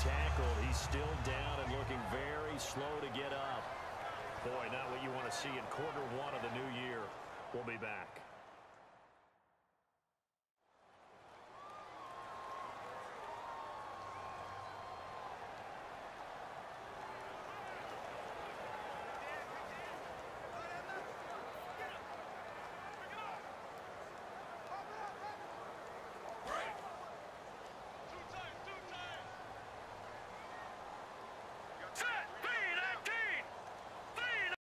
tackled, he's still down and looking very slow to get up. Boy, not what you want to see in quarter one of the new year.